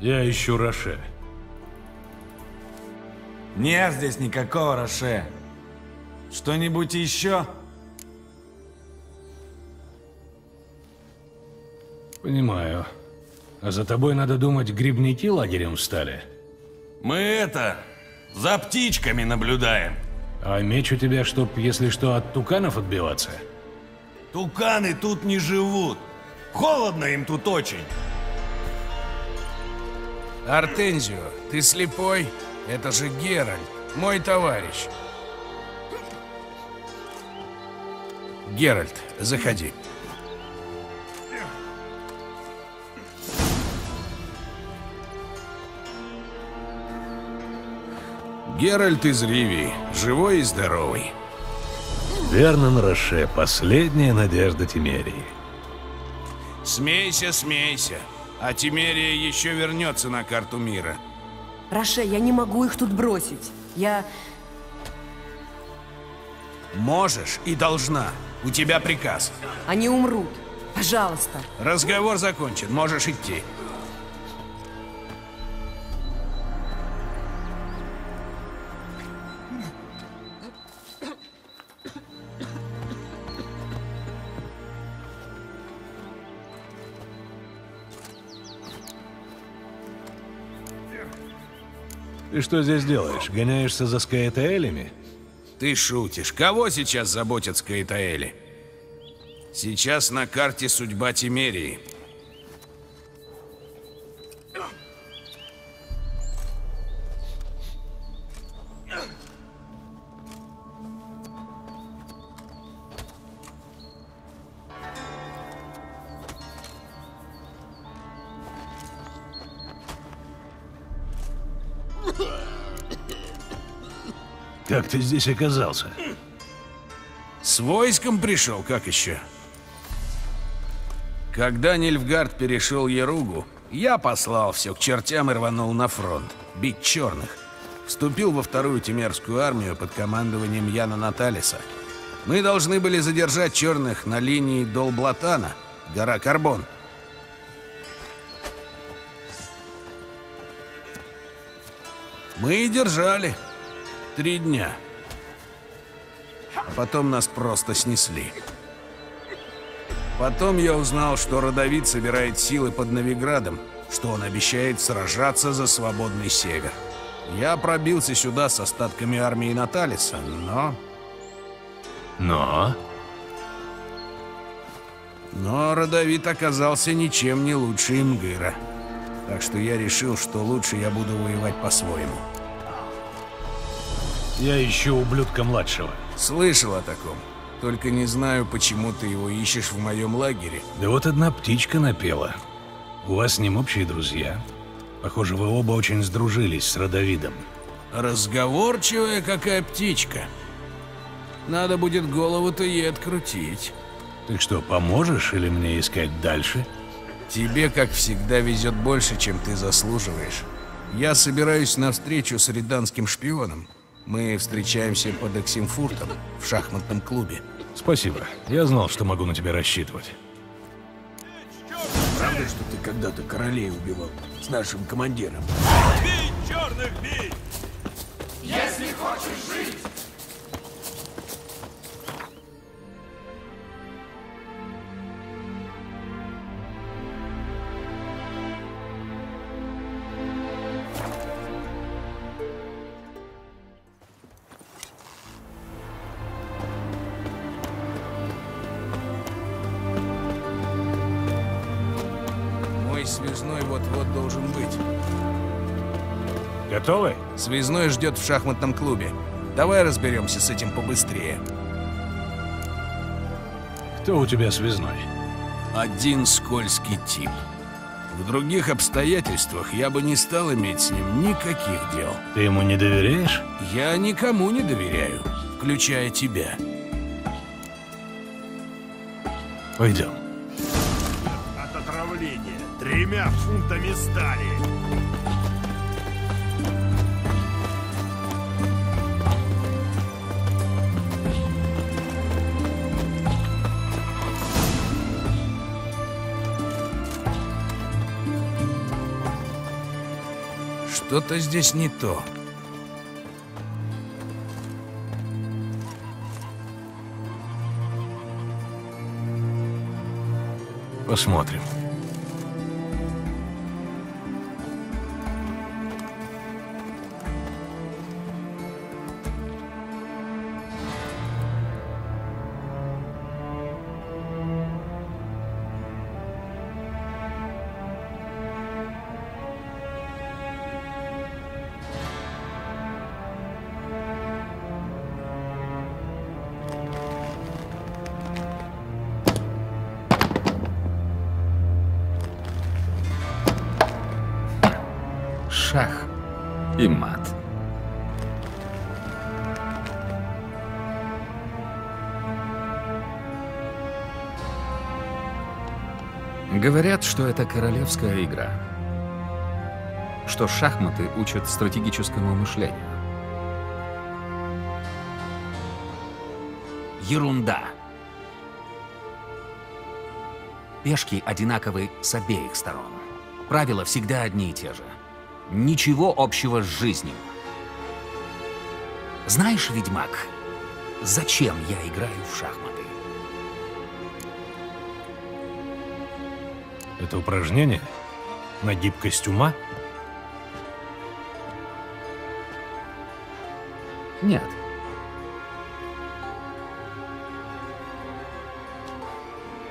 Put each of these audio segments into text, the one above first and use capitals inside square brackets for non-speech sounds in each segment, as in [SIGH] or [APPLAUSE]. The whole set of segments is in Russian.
Я ищу Роше. Нет здесь никакого Роше. Что-нибудь еще? Понимаю. А за тобой, надо думать, грибники лагерем встали? Мы это, за птичками наблюдаем. А меч у тебя, чтоб, если что, от туканов отбиваться? Туканы тут не живут. Холодно им тут очень. Артензио, ты слепой? Это же Геральт, мой товарищ. Геральт, заходи. Геральт из Ривии, живой и здоровый. Вернон Роше, последняя надежда Тимерии. Смейся, смейся. А Тимерия еще вернется на карту мира. Роше, я не могу их тут бросить. Я... Можешь и должна. У тебя приказ. Они умрут. Пожалуйста. Разговор закончен, можешь идти. Ты что здесь делаешь? Гоняешься за Скаэтаэлями? Ты шутишь. Кого сейчас заботят Скаэтаэли? Сейчас на карте судьба Тимерии. Как ты здесь оказался? С войском пришел, как еще? Когда Нильфгард перешел Еругу, я послал все к чертям и рванул на фронт, бить черных. Вступил во вторую Тимерскую армию под командованием Яна Наталиса. Мы должны были задержать черных на линии Долблатана, гора Карбон. Мы и держали. Три дня. А потом нас просто снесли. Потом я узнал, что Родовид собирает силы под Новиградом, что он обещает сражаться за свободный север. Я пробился сюда с остатками армии Наталиса, но... Но? Но Родовид оказался ничем не лучше Имгыра. Так что я решил, что лучше я буду воевать по-своему. Я ищу ублюдка младшего. Слышал о таком. Только не знаю, почему ты его ищешь в моем лагере. Да вот одна птичка напела. У вас с ним общие друзья. Похоже, вы оба очень сдружились с Родовидом. Разговорчивая какая птичка. Надо будет голову-то ей открутить. Так что, поможешь или мне искать дальше? Тебе, как всегда, везет больше, чем ты заслуживаешь. Я собираюсь на встречу с риданским шпионом. Мы встречаемся под Эксимфуртом в шахматном клубе. Спасибо. Я знал, что могу на тебя рассчитывать. Правда, что ты когда-то королей убивал с нашим командиром? Бей черных, бей! Готовы? Связной ждет в шахматном клубе. Давай разберемся с этим побыстрее. Кто у тебя связной? Один скользкий тип. В других обстоятельствах я бы не стал иметь с ним никаких дел. Ты ему не доверяешь? Я никому не доверяю, включая тебя. Пойдем. От отравления тремя фунтами стали. Что-то здесь не то. Посмотрим. Говорят, что это королевская игра. Что шахматы учат стратегическому мышлению. Ерунда. Пешки одинаковы с обеих сторон. Правила всегда одни и те же. Ничего общего с жизнью. Знаешь, ведьмак, зачем я играю в шахматы? Это упражнение? На гибкость ума? Нет.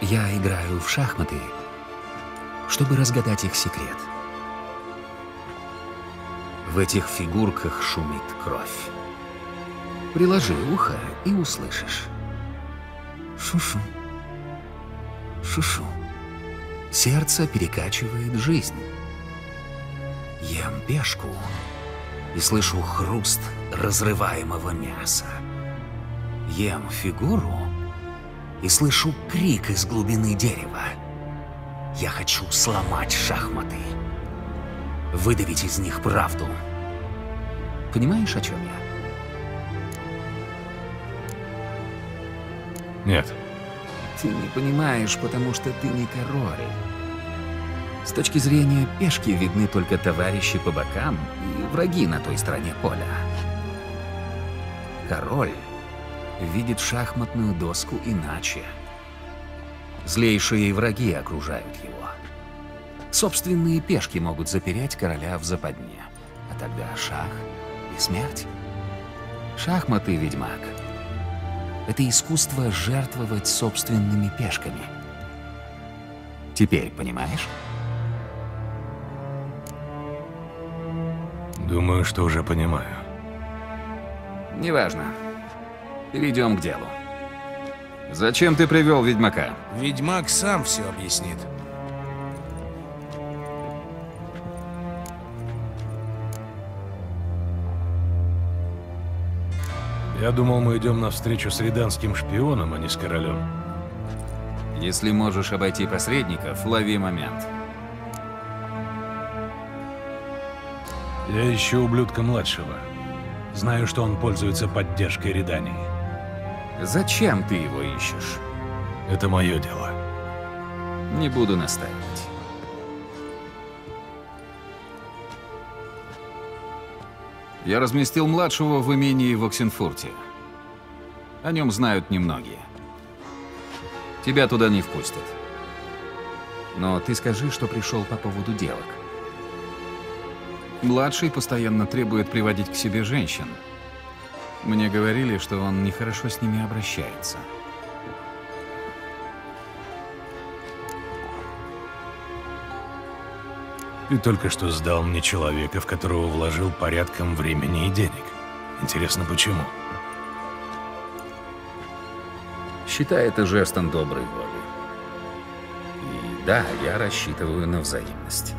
Я играю в шахматы, чтобы разгадать их секрет. В этих фигурках шумит кровь. Приложи ухо и услышишь. Шушу. Шушу. Сердце перекачивает жизнь. Ем пешку и слышу хруст разрываемого мяса. Ем фигуру и слышу крик из глубины дерева. Я хочу сломать шахматы. Выдавить из них правду. Понимаешь, о чем я? Нет. Ты не понимаешь, потому что ты не король. С точки зрения пешки видны только товарищи по бокам и враги на той стороне поля. Король видит шахматную доску иначе. Злейшие враги окружают его. Собственные пешки могут запереть короля в западне. А тогда шах и смерть. Шахматы, ведьмак. Это искусство жертвовать собственными пешками. Теперь понимаешь? Думаю, что уже понимаю. Неважно. Перейдем к делу. Зачем ты привел ведьмака? Ведьмак сам все объяснит. Я думал, мы идем навстречу с риданским шпионом, а не с королем. Если можешь обойти посредников, лови момент. Я ищу ублюдка младшего. Знаю, что он пользуется поддержкой Ридании. Зачем ты его ищешь? Это мое дело. Не буду настаивать. Я разместил младшего в имении в Оксенфурте. О нем знают немногие. Тебя туда не впустят. Но ты скажи, что пришел по поводу девок. Младший постоянно требует приводить к себе женщин. Мне говорили, что он нехорошо с ними обращается. Ты только что сдал мне человека, в которого вложил порядком времени и денег. Интересно, почему? Считай это жестом доброй воли. И да, я рассчитываю на взаимность.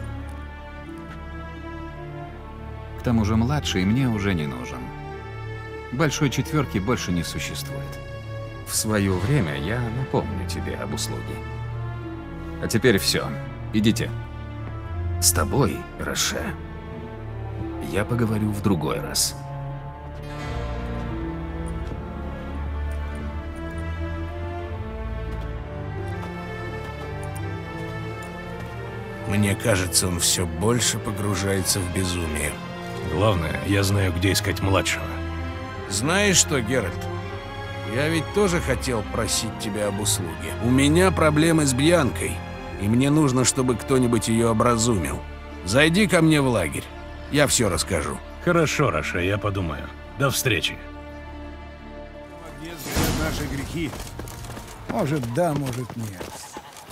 К тому же младший мне уже не нужен. Большой четверки больше не существует. В свое время я напомню тебе об услуге. А теперь все. Идите. С тобой, Роше, я поговорю в другой раз. Мне кажется, он все больше погружается в безумие. Главное, я знаю, где искать младшего. Знаешь что, Геральт? Я ведь тоже хотел просить тебя об услуге. У меня проблемы с Бьянкой, и мне нужно, чтобы кто-нибудь ее образумил. Зайди ко мне в лагерь. Я все расскажу. Хорошо, Роше, я подумаю. До встречи. Наши грехи? Может, да, может, нет.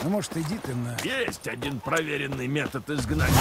Ну, может, иди ты на... Есть один проверенный метод изгнания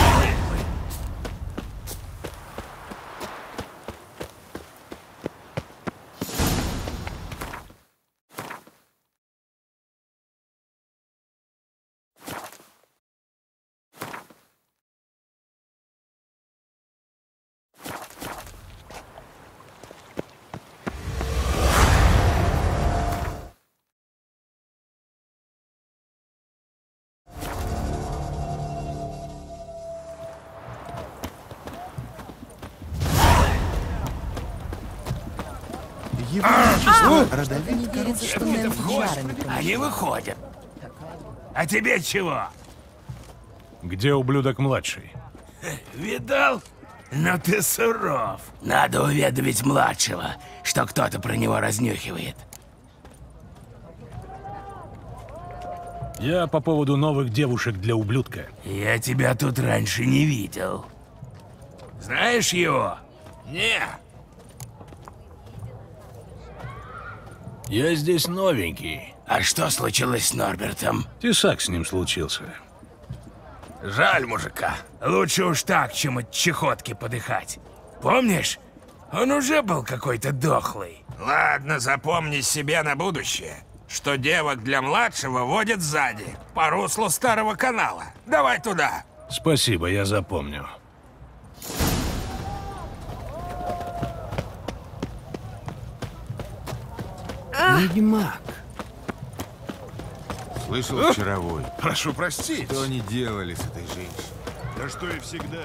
ведьмы. Не верится, что чарами Они выходят. А тебе чего? Где ублюдок младший? Видал? Но ты суров. Надо уведомить младшего, что кто-то про него разнюхивает. Я по поводу новых девушек для ублюдка. Я тебя тут раньше не видел. Знаешь его? Не. Я здесь новенький. А что случилось с Норбертом? Тесак с ним случился. Жаль мужика. Лучше уж так, чем от чехотки подыхать. Помнишь? Он уже был какой-то дохлый. Ладно, запомни себе на будущее, что девок для младшего водят сзади, по руслу старого канала. Давай туда. Спасибо, я запомню. Ведьмак. Слышал вчеровой? Прошу простить. Что они делали с этой женщиной? Да что и всегда.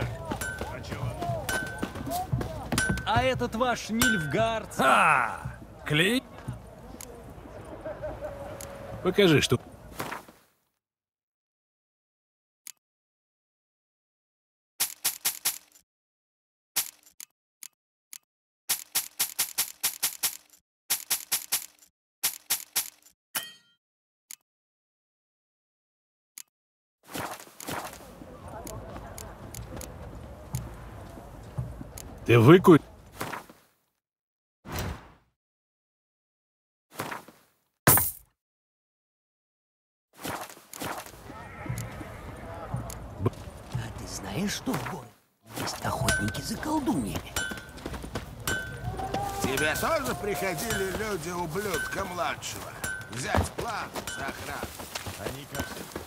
А этот ваш Нильфгард... А, клей? Покажи, что... Ты выку... А ты знаешь, что в городе есть охотники за колдуньями? Тебе тоже приходили люди ублюдка младшего? Взять план за охрану. Они ко всем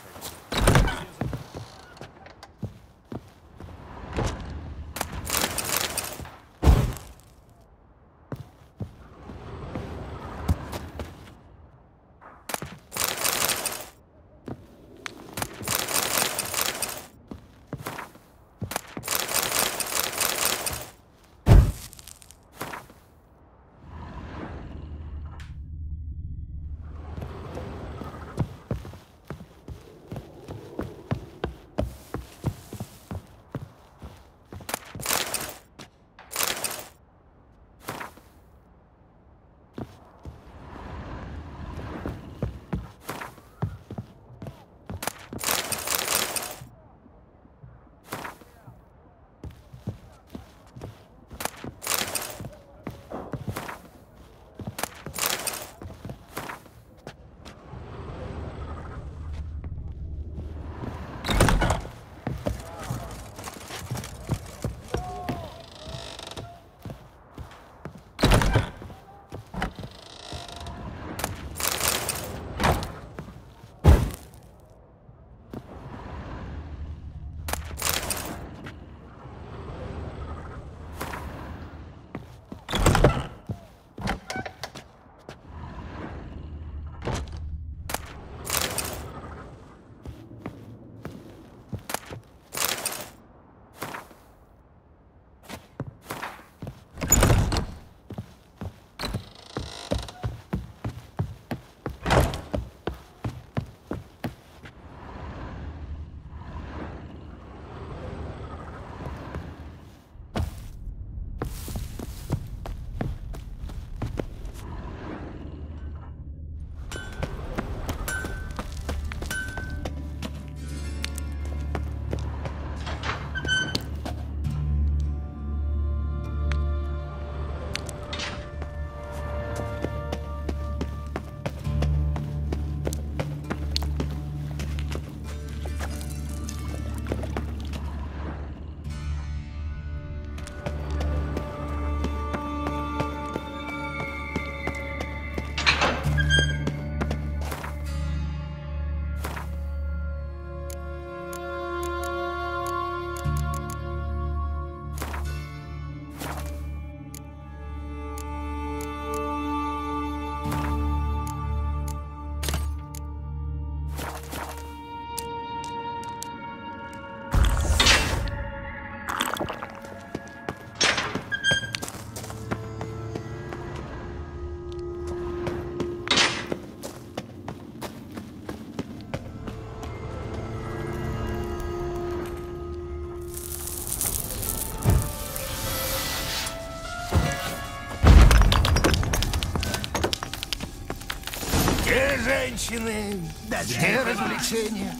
Женщины? Где развлечения?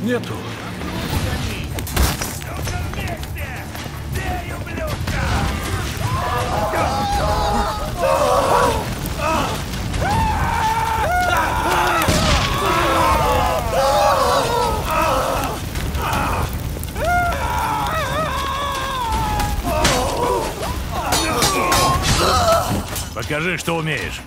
Нету. Покажи, что умеешь.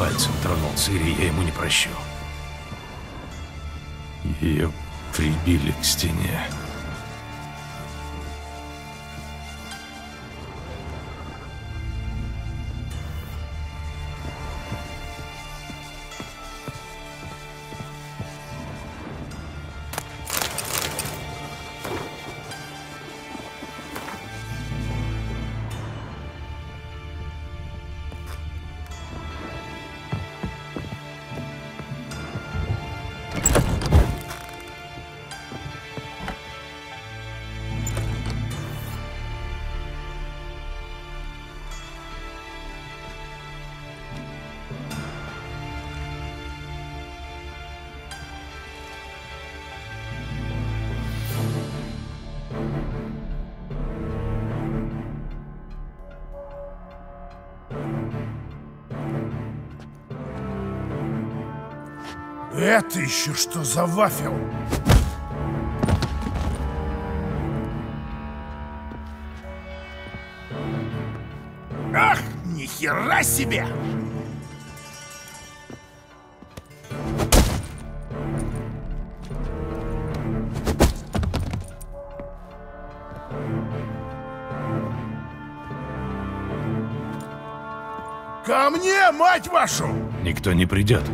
Пальцем тронул Цири, я ему не прощу. Ее прибили к стене. Это еще что за вафел? Ах, нихера себе! Ко мне, мать вашу! Никто не придет.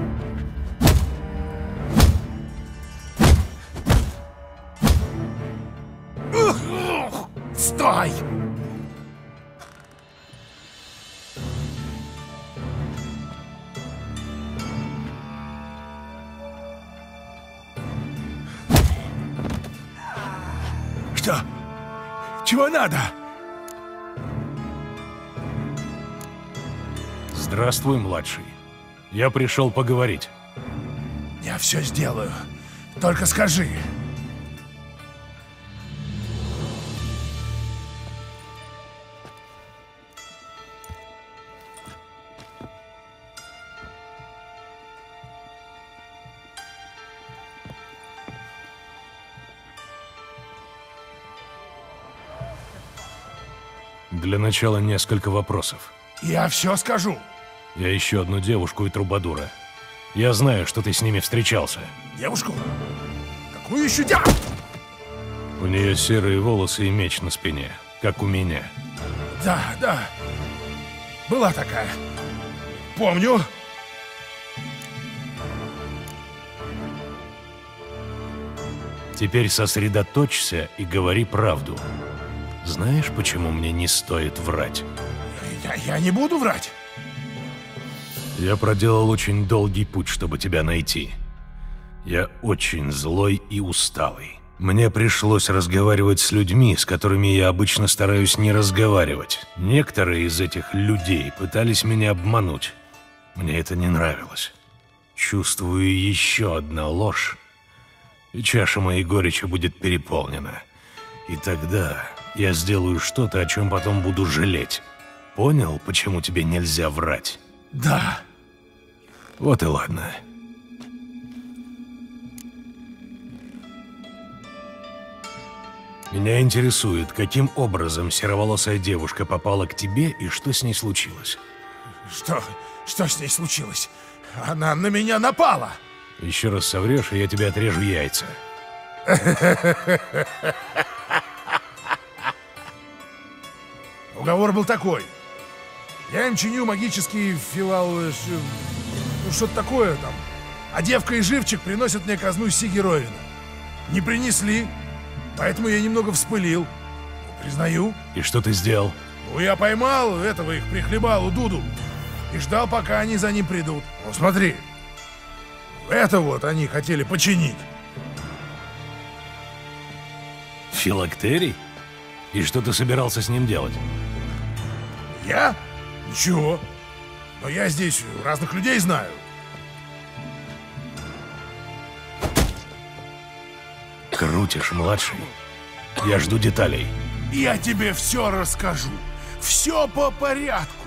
Что? Чего надо? Здравствуй, младший. Я пришел поговорить. Я все сделаю. Только скажи. Для начала несколько вопросов. Я все скажу. Я ищу одну девушку и трубадура. Я знаю, что ты с ними встречался. Девушку? Какую еще девушку? У нее серые волосы и меч на спине, как у меня. Да, да. Была такая. Помню. Теперь сосредоточься и говори правду. Знаешь, почему мне не стоит врать? Я, я не буду врать. Я проделал очень долгий путь, чтобы тебя найти. Я очень злой и усталый. Мне пришлось разговаривать с людьми, с которыми я обычно стараюсь не разговаривать. Некоторые из этих людей пытались меня обмануть. Мне это не нравилось. Чувствую еще одна ложь, и чаша моей горечи будет переполнена. И тогда я сделаю что-то, о чем потом буду жалеть. Понял, почему тебе нельзя врать? Да. Вот и ладно. Меня интересует, каким образом сероволосая девушка попала к тебе и что с ней случилось. Что? Что с ней случилось? Она на меня напала. Еще раз соврешь, и я тебе отрежу яйца. [LAUGHS] Уговор был такой. Я им чиню магический филал... э, Ну, что-то такое там. А девка и живчик приносят мне казну Сиги Ровина. Не принесли, поэтому я немного вспылил. Признаю. И что ты сделал? Ну, я поймал этого их прихлебал у Дуду и ждал, пока они за ним придут. Ну, смотри. Это вот они хотели починить. Филактерий? И что ты собирался с ним делать? Я? Ничего. Но я здесь разных людей знаю. Крутишь, младший. Я жду деталей. Я тебе все расскажу. Все по порядку.